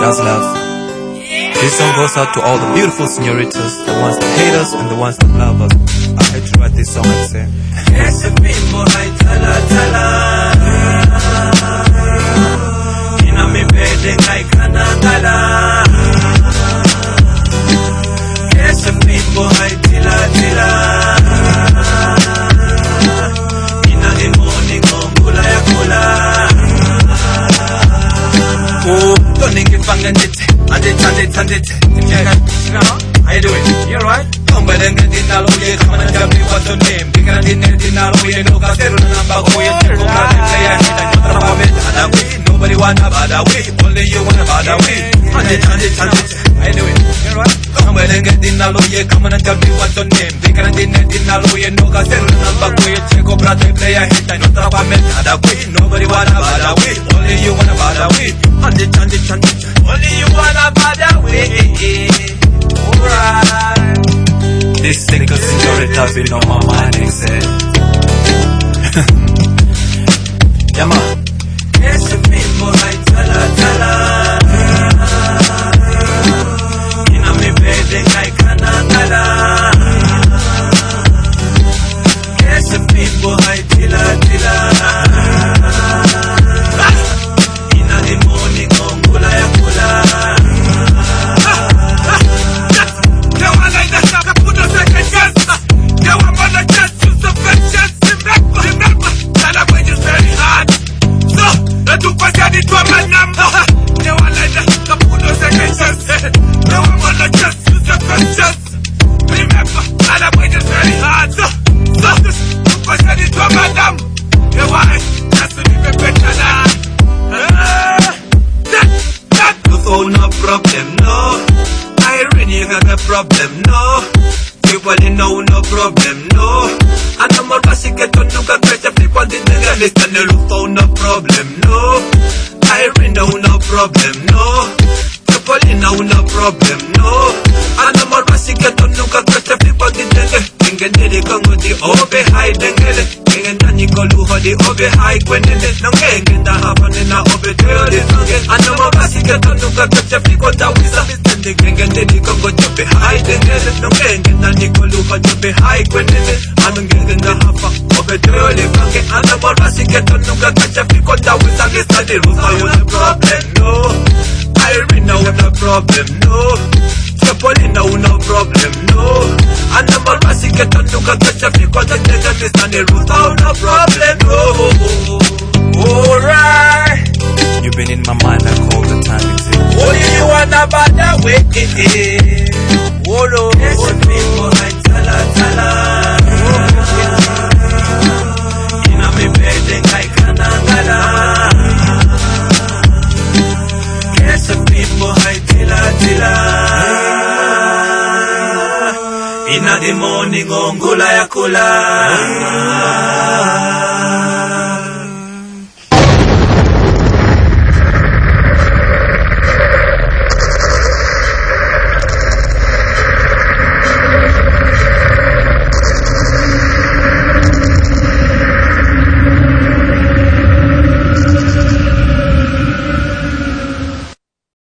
Nas love. This song goes out to all the beautiful senoritas, the ones that hate us and the ones that love us. I had to write this song and say, haitala tala Andithi andithi andithi How you doing? You alright? Kumbelenge dinalo ye kamana jambi what's your name? Bigana dinne dinalo ye no kasero na namba ko kati playa hita nyotra wa met ada we Nobody wanna bada we Only you wanna bada we Andithi andithi andithi How you doing? You alright? Kumbelenge dinalo ye kamana jambi what's your name? Bigana dinne dinalo ye no kasero na namba ko ye tiko kati playa hita nyotra wa met ada we Nobody wanna This single senorita been on my mind said, Yeah man, People know no problem, no. And I'm more basic get to look at better people did the list and the look no problem, no. I really know no problem, no. People know no problem, no. And I'm more basic get to look at better people did the Ngen dede kongo di obe hai dengele Ngen nani kolu ho di obe hai kwenele Nonge ngen da hapa nena obe teo di songe Ano mo basi ke tonu ka keche fiko da wisa Nge ngen dede kongo jobe hai dengele Nonge ngen nani kolu ho jobe hai kwenele Ano ngen ngen da hapa obe teo di songe Ano mo basi ke tonu ka keche fiko da wisa Nge study rules you the problem? No. I already know what the problem? No. Tripoli no no problem? No. Look at the because the nigga is the roof oh no problem? No no Yes people like tala tala Ina mi bede people the morning ongula ya kula